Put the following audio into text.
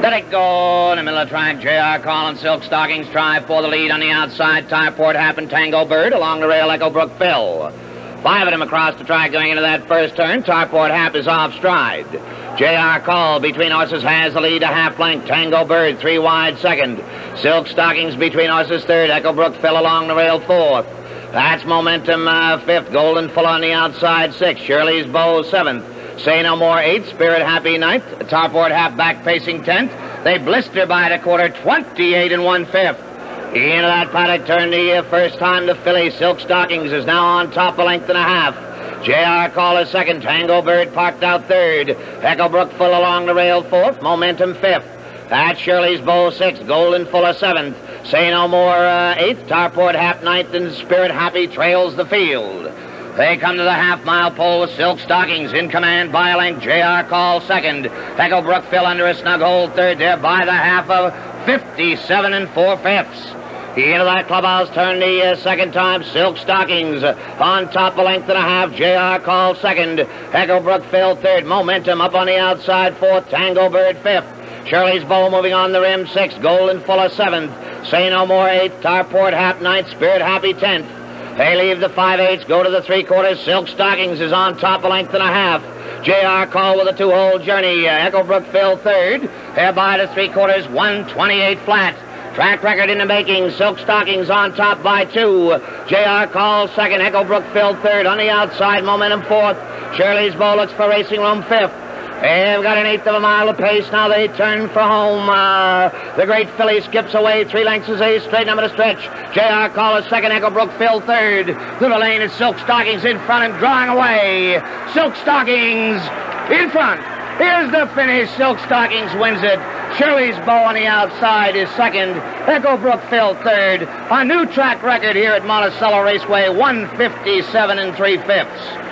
Let it go in the middle of the track. J.R. Call and Silk Stockings try for the lead on the outside. Tarport Happen Tango Bird along the rail. Echo Brook Phil. Five of them across the track going into that first turn. Tarport Hap is off stride. J.R. Call between horses has the lead a half length. Tango Bird three wide second. Silk Stockings between horses third. Echo Brook Phil along the rail fourth. That's Momentum uh, fifth. Golden Full on the outside sixth. Shirley's Bow seventh. Say No More eighth. Spirit Happy ninth. Tarport Hap back pacing tenth. They blister by the quarter 28 and one fifth. Into that paddock turn the first time the filly. Silk Stockings is now on top a length and a half. J.R. Call is second. Tango Bird parked out third. Echo Brook Phil along the rail fourth. Momentum fifth. That's Shirley's Bow sixth. Golden Fuller seventh. Say No More uh, eighth. Tarport Hap ninth. And Spirit Happy trails the field. They come to the half mile pole with Silk Stockings in command by a length. J.R. Call second. Echo Brook Phil under a snug hold third there by the half of 57 and four fifths. Into that clubhouse turn the uh, second time. Silk Stockings on top a length and a half. J.R. Call second. Echo Brook Phil third. Momentum up on the outside fourth. Tango Bird fifth. Shirley's Bow moving on the rim sixth. Golden Fuller seventh. Say No More eighth. Tarport Hap ninth. Spirit Happy tenth. They leave the five eighths, go to the three quarters. Silk Stockings is on top a length and a half. J.R. Call with a two-hole journey. Uh, Echo Brook Phil third. Thereby to three quarters, 128 flat. Track record in the making. Silk Stockings on top by two. J.R. Call second. Echo Brook Phil third. On the outside, momentum fourth. Shirley's Bow looks for Racing Room fifth. They've got an eighth of a mile apace. Now they turn for home. Uh, the great filly skips away. Three lengths is a straight number to stretch. J.R. Call is second. Echo Brook Phil third. Through the lane is Silk Stockings in front and drawing away. Silk Stockings in front. Here's the finish. Silk Stockings wins it. Shirley's Bow on the outside is second. Echo Brook Phil third. A new track record here at Monticello Raceway, 157 and three fifths.